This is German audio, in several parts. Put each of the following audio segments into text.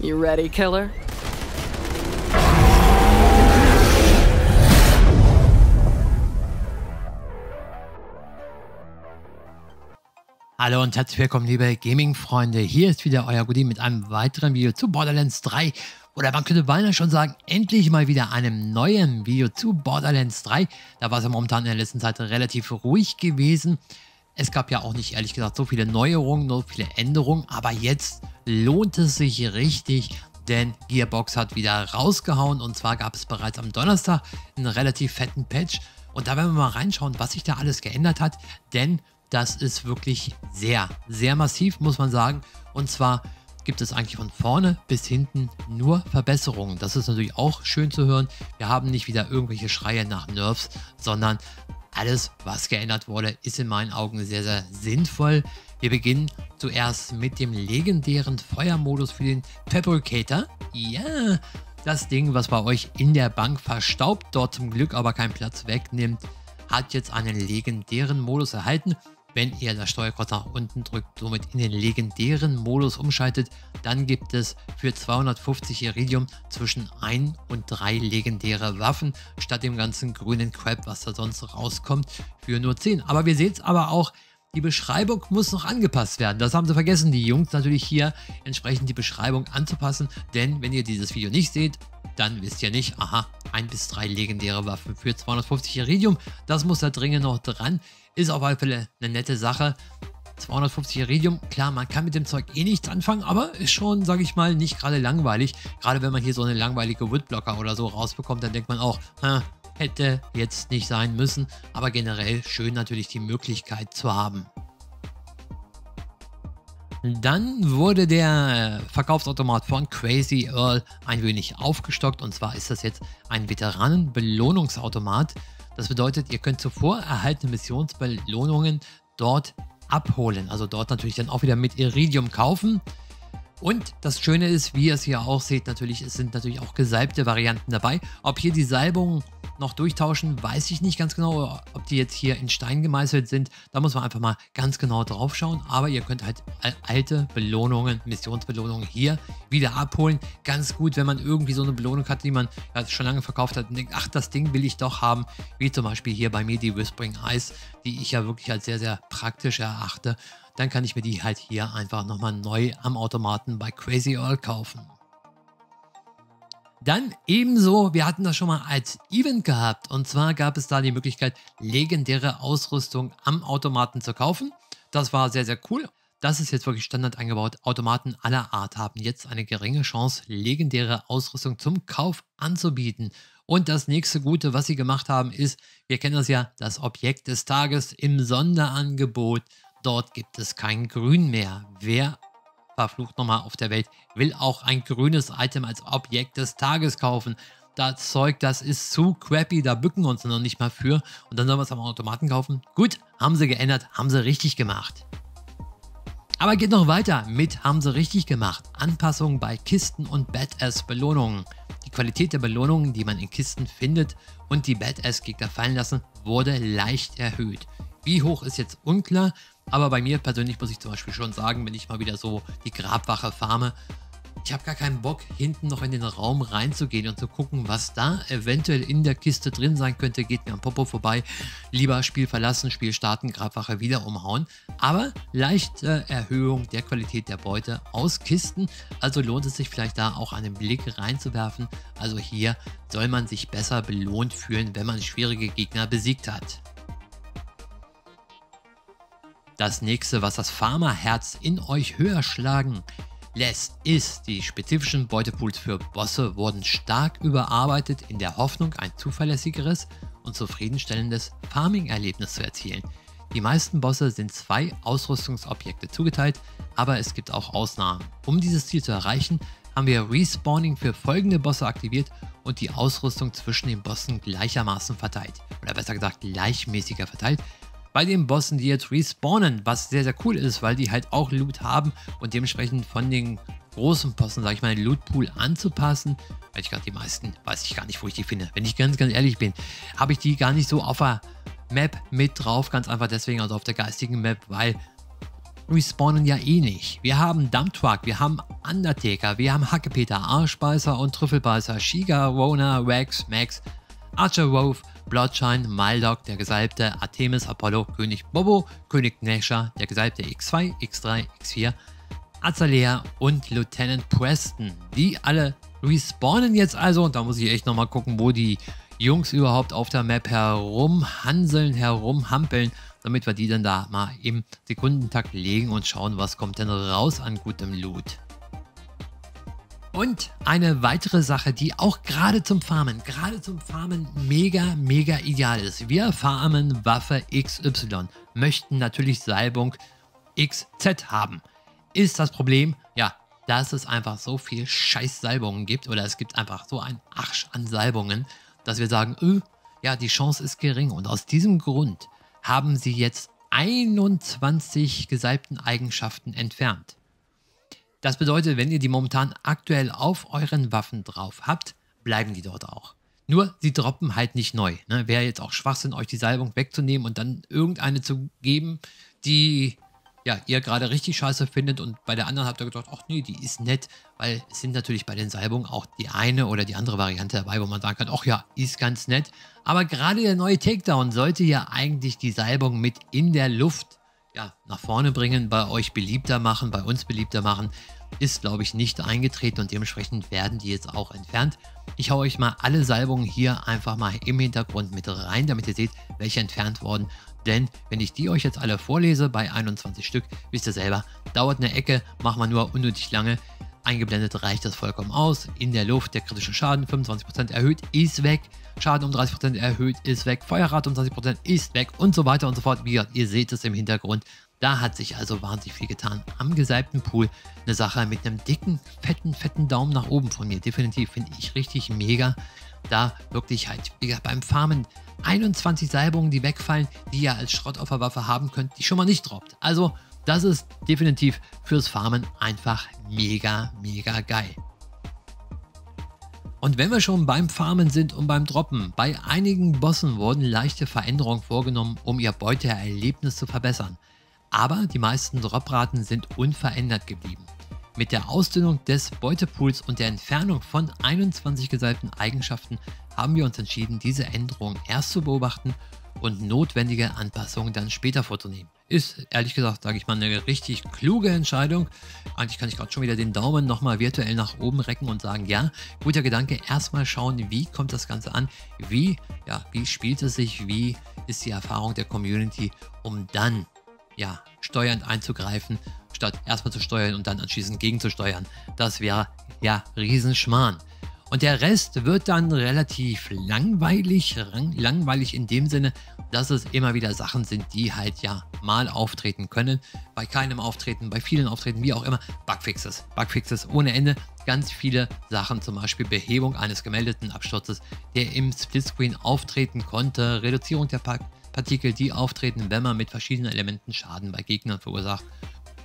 You ready, killer? Hallo und herzlich willkommen, liebe Gaming-Freunde. Hier ist wieder euer Goodie mit einem weiteren Video zu Borderlands 3. Oder man könnte beinahe schon sagen, endlich mal wieder einem neuen Video zu Borderlands 3. Da war es ja momentan in der letzten Zeit relativ ruhig gewesen. Es gab ja auch nicht, ehrlich gesagt, so viele Neuerungen, so viele Änderungen. Aber jetzt lohnt es sich richtig, denn Gearbox hat wieder rausgehauen. Und zwar gab es bereits am Donnerstag einen relativ fetten Patch. Und da werden wir mal reinschauen, was sich da alles geändert hat. Denn das ist wirklich sehr, sehr massiv, muss man sagen. Und zwar gibt es eigentlich von vorne bis hinten nur Verbesserungen. Das ist natürlich auch schön zu hören. Wir haben nicht wieder irgendwelche Schreie nach Nerfs, sondern alles, was geändert wurde, ist in meinen Augen sehr, sehr sinnvoll. Wir beginnen zuerst mit dem legendären Feuermodus für den Fabricator. Ja, das Ding, was bei euch in der Bank verstaubt, dort zum Glück aber keinen Platz wegnimmt, hat jetzt einen legendären Modus erhalten. Wenn ihr das Steuerkreuz nach unten drückt, somit in den legendären Modus umschaltet, dann gibt es für 250 Iridium zwischen 1 und 3 legendäre Waffen, statt dem ganzen grünen Crap, was da sonst rauskommt, für nur 10. Aber wir sehen es aber auch, die Beschreibung muss noch angepasst werden. Das haben sie vergessen, die Jungs natürlich hier entsprechend die Beschreibung anzupassen. Denn wenn ihr dieses Video nicht seht, dann wisst ihr nicht, aha, 1 bis 3 legendäre Waffen für 250 Iridium. Das muss da dringend noch dran. Ist auf alle Fälle eine nette Sache. 250 Iridium, klar, man kann mit dem Zeug eh nichts anfangen, aber ist schon, sage ich mal, nicht gerade langweilig. Gerade wenn man hier so eine langweilige Woodblocker oder so rausbekommt, dann denkt man auch, hätte jetzt nicht sein müssen, aber generell schön natürlich die Möglichkeit zu haben. Dann wurde der Verkaufsautomat von Crazy Earl ein wenig aufgestockt und zwar ist das jetzt ein Veteranenbelohnungsautomat. Das bedeutet, ihr könnt zuvor erhaltene Missionsbelohnungen dort abholen. Also dort natürlich dann auch wieder mit Iridium kaufen. Und das Schöne ist, wie ihr es hier auch seht, natürlich, es sind natürlich auch gesalbte Varianten dabei. Ob hier die Salbung noch durchtauschen, weiß ich nicht ganz genau, ob die jetzt hier in Stein gemeißelt sind. Da muss man einfach mal ganz genau drauf schauen. Aber ihr könnt halt alte Belohnungen, Missionsbelohnungen hier wieder abholen. Ganz gut, wenn man irgendwie so eine Belohnung hat, die man schon lange verkauft hat und denkt, ach, das Ding will ich doch haben. Wie zum Beispiel hier bei mir die Whispering Eyes, die ich ja wirklich als sehr, sehr praktisch erachte. Dann kann ich mir die halt hier einfach nochmal neu am Automaten bei Crazy Earl kaufen. Dann ebenso, wir hatten das schon mal als Event gehabt. Und zwar gab es da die Möglichkeit, legendäre Ausrüstung am Automaten zu kaufen. Das war sehr, sehr cool. Das ist jetzt wirklich Standard eingebaut. Automaten aller Art haben jetzt eine geringe Chance, legendäre Ausrüstung zum Kauf anzubieten. Und das nächste Gute, was sie gemacht haben, ist, wir kennen das ja, das Objekt des Tages im Sonderangebot. Dort gibt es kein Grün mehr. Wer verflucht nochmal auf der Welt, will auch ein grünes Item als Objekt des Tages kaufen. Das Zeug, das ist zu crappy, da bücken wir uns noch nicht mal für. Und dann sollen wir es am Automaten kaufen. Gut, haben sie geändert, haben sie richtig gemacht. Aber geht noch weiter mit haben sie richtig gemacht. Anpassungen bei Kisten und Badass-Belohnungen. Die Qualität der Belohnungen, die man in Kisten findet und die Badass-Gegner fallen lassen, wurde leicht erhöht. Wie hoch ist jetzt unklar, aber bei mir persönlich muss ich zum Beispiel schon sagen, wenn ich mal wieder so die Grabwache farme, ich habe gar keinen Bock, hinten noch in den Raum reinzugehen und zu gucken, was da eventuell in der Kiste drin sein könnte. Geht mir am Popo vorbei. Lieber Spiel verlassen, Spiel starten, Grabwache wieder umhauen. Aber leichte Erhöhung der Qualität der Beute aus Kisten. Also lohnt es sich vielleicht da auch einen Blick reinzuwerfen. Also hier soll man sich besser belohnt fühlen, wenn man schwierige Gegner besiegt hat. Das nächste, was das Farmerherz in euch höher schlagen lässt, ist, die spezifischen Beutepools für Bosse wurden stark überarbeitet in der Hoffnung, ein zuverlässigeres und zufriedenstellendes Farming-Erlebnis zu erzielen. Die meisten Bosse sind zwei Ausrüstungsobjekte zugeteilt, aber es gibt auch Ausnahmen. Um dieses Ziel zu erreichen, haben wir Respawning für folgende Bosse aktiviert und die Ausrüstung zwischen den Bossen gleichermaßen verteilt. Oder besser gesagt gleichmäßiger verteilt, bei den Bossen, die jetzt respawnen, was sehr, sehr cool ist, weil die halt auch Loot haben und dementsprechend von den großen Bossen, sage ich mal, den Loot-Pool anzupassen. Weil ich gerade die meisten, weiß ich gar nicht, wo ich die finde. Wenn ich ganz, ganz ehrlich bin, habe ich die gar nicht so auf der Map mit drauf. Ganz einfach deswegen, also auf der geistigen Map, weil respawnen ja eh nicht. Wir haben Dump Truck, wir haben Undertaker, wir haben Hackepeter, Arschbeißer und Trüffelbeißer, Shiga, Rona, Wax, Max, Archer Rove, Bloodshine, Maldog, der Gesalbte, Artemis, Apollo, König Bobo, König Nesha, der Gesalbte X2, X3, X4, Azalea und Lieutenant Preston. Die alle respawnen jetzt also und da muss ich echt nochmal gucken, wo die Jungs überhaupt auf der Map herumhanseln, herumhampeln, damit wir die dann da mal im Sekundentakt legen und schauen, was kommt denn raus an gutem Loot. Und eine weitere Sache, die auch gerade zum Farmen, gerade zum Farmen mega, mega ideal ist. Wir farmen Waffe XY, möchten natürlich Salbung XZ haben. Ist das Problem? Ja, dass es einfach so viel scheiß Salbungen gibt oder es gibt einfach so ein Arsch an Salbungen, dass wir sagen, öh, ja, die Chance ist gering. Und aus diesem Grund haben sie jetzt 21 gesalbten Eigenschaften entfernt. Das bedeutet, wenn ihr die momentan aktuell auf euren Waffen drauf habt, bleiben die dort auch. Nur, sie droppen halt nicht neu. Ne? Wäre jetzt auch Schwachsinn, euch die Salbung wegzunehmen und dann irgendeine zu geben, die ja, ihr gerade richtig scheiße findet und bei der anderen habt ihr gedacht, ach nee, die ist nett, weil es sind natürlich bei den Salbungen auch die eine oder die andere Variante dabei, wo man sagen kann, ach ja, ist ganz nett. Aber gerade der neue Takedown sollte ja eigentlich die Salbung mit in der Luft ja, nach vorne bringen, bei euch beliebter machen, bei uns beliebter machen, ist, glaube ich, nicht eingetreten und dementsprechend werden die jetzt auch entfernt. Ich haue euch mal alle Salbungen hier einfach mal im Hintergrund mit rein, damit ihr seht, welche entfernt wurden. Denn wenn ich die euch jetzt alle vorlese, bei 21 Stück, wisst ihr selber, dauert eine Ecke, machen wir nur unnötig lange. Eingeblendet reicht das vollkommen aus. In der Luft der kritische Schaden 25% erhöht, ist weg. Schaden um 30% erhöht, ist weg. Feuerrate um 20% ist weg und so weiter und so fort. Wie ihr seht es im Hintergrund. Da hat sich also wahnsinnig viel getan. Am gesalbten Pool eine Sache mit einem dicken, fetten, fetten Daumen nach oben von mir. Definitiv finde ich richtig mega. Da wirklich halt, wie gesagt, beim Farmen 21 Salbungen, die wegfallen, die ihr als Schrott auf der Waffe haben könnt, die schon mal nicht droppt. Also, das ist definitiv fürs Farmen einfach mega, mega geil. Und wenn wir schon beim Farmen sind und beim Droppen, bei einigen Bossen wurden leichte Veränderungen vorgenommen, um ihr Beuteerlebnis zu verbessern. Aber die meisten Dropraten sind unverändert geblieben. Mit der Ausdünnung des Beutepools und der Entfernung von 21 gesalbten Eigenschaften haben wir uns entschieden, diese Änderungen erst zu beobachten und notwendige Anpassungen dann später vorzunehmen. Ist ehrlich gesagt, sage ich mal, eine richtig kluge Entscheidung. Eigentlich kann ich gerade schon wieder den Daumen nochmal virtuell nach oben recken und sagen, ja, guter Gedanke, erstmal schauen, wie kommt das Ganze an, wie, ja, wie spielt es sich, wie ist die Erfahrung der Community, um dann, ja, steuernd einzugreifen statt erstmal zu steuern und dann anschließend gegenzusteuern. Das wäre ja Riesenschmarrn. Und der Rest wird dann relativ langweilig, langweilig in dem Sinne, dass es immer wieder Sachen sind, die halt ja mal auftreten können. Bei keinem Auftreten, bei vielen Auftreten, wie auch immer. Bugfixes, Bugfixes ohne Ende. Ganz viele Sachen, zum Beispiel Behebung eines gemeldeten Absturzes, der im Splitscreen auftreten konnte, Reduzierung der Partikel, die auftreten, wenn man mit verschiedenen Elementen Schaden bei Gegnern verursacht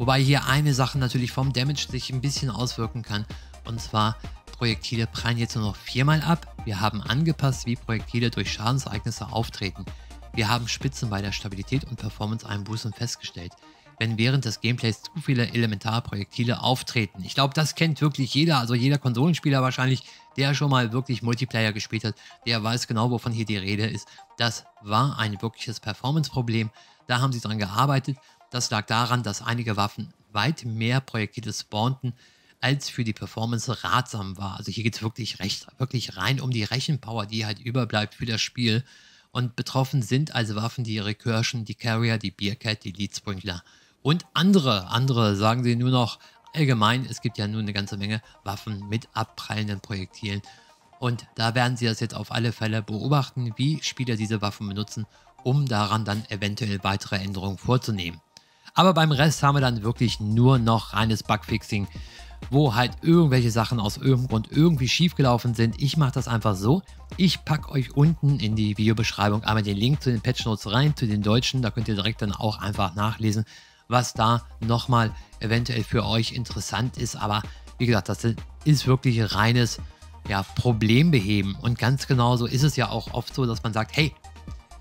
Wobei hier eine Sache natürlich vom Damage sich ein bisschen auswirken kann. Und zwar Projektile prallen jetzt nur noch viermal ab. Wir haben angepasst, wie Projektile durch Schadensereignisse auftreten. Wir haben Spitzen bei der Stabilität und Performance-Einbußen festgestellt. Wenn während des Gameplays zu viele Elementarprojektile auftreten. Ich glaube, das kennt wirklich jeder, also jeder Konsolenspieler wahrscheinlich, der schon mal wirklich Multiplayer gespielt hat, der weiß genau, wovon hier die Rede ist. Das war ein wirkliches Performance-Problem. Da haben sie dran gearbeitet das lag daran, dass einige Waffen weit mehr Projektile spawnten, als für die Performance ratsam war. Also hier geht es wirklich recht, wirklich rein um die Rechenpower, die halt überbleibt für das Spiel. Und betroffen sind also Waffen, die Recursion, die Carrier, die Bearcat, die Lead Sprinkler und andere. Andere sagen sie nur noch allgemein, es gibt ja nur eine ganze Menge Waffen mit abprallenden Projektilen. Und da werden sie das jetzt auf alle Fälle beobachten, wie Spieler diese Waffen benutzen, um daran dann eventuell weitere Änderungen vorzunehmen. Aber beim Rest haben wir dann wirklich nur noch reines Bugfixing, wo halt irgendwelche Sachen aus irgendeinem Grund irgendwie schiefgelaufen sind. Ich mache das einfach so. Ich packe euch unten in die Videobeschreibung einmal den Link zu den Patch Notes rein, zu den deutschen. Da könnt ihr direkt dann auch einfach nachlesen, was da nochmal eventuell für euch interessant ist. Aber wie gesagt, das ist wirklich reines ja, Problembeheben. Und ganz genauso ist es ja auch oft so, dass man sagt, hey,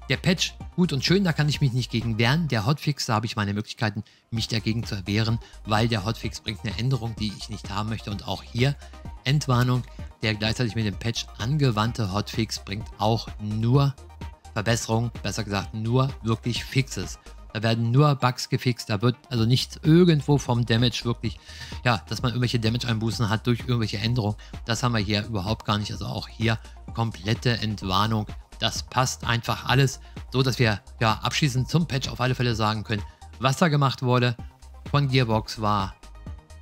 der Patch, gut und schön, da kann ich mich nicht gegen wehren. Der Hotfix, da habe ich meine Möglichkeiten, mich dagegen zu erwehren, weil der Hotfix bringt eine Änderung, die ich nicht haben möchte. Und auch hier, Entwarnung, der gleichzeitig mit dem Patch angewandte Hotfix bringt auch nur Verbesserungen, besser gesagt nur wirklich Fixes. Da werden nur Bugs gefixt, da wird also nichts irgendwo vom Damage wirklich, ja, dass man irgendwelche Damage-Einbußen hat durch irgendwelche Änderungen. Das haben wir hier überhaupt gar nicht. Also auch hier komplette Entwarnung das passt einfach alles, so dass wir ja abschließend zum Patch auf alle Fälle sagen können, was da gemacht wurde von Gearbox war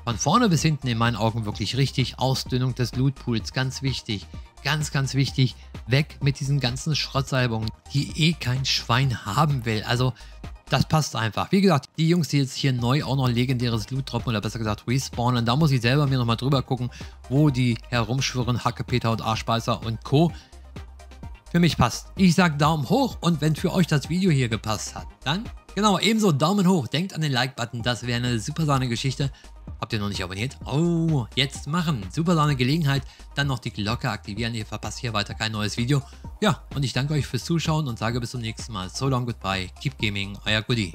von vorne bis hinten in meinen Augen wirklich richtig. Ausdünnung des Lootpools, ganz wichtig. Ganz, ganz wichtig. Weg mit diesen ganzen Schrottsalbungen, die eh kein Schwein haben will. Also, das passt einfach. Wie gesagt, die Jungs, die jetzt hier neu auch noch legendäres Loot droppen oder besser gesagt respawnen, da muss ich selber mir nochmal drüber gucken, wo die herumschwirren, Hacke, Peter und Arschbeißer und Co für mich passt. Ich sage Daumen hoch und wenn für euch das Video hier gepasst hat, dann genau ebenso Daumen hoch. Denkt an den Like-Button, das wäre eine super Sahne Geschichte. Habt ihr noch nicht abonniert? Oh, jetzt machen. Super Sahne Gelegenheit. Dann noch die Glocke aktivieren, ihr verpasst hier weiter kein neues Video. Ja, und ich danke euch fürs Zuschauen und sage bis zum nächsten Mal. So long, goodbye, keep gaming, euer Goodie.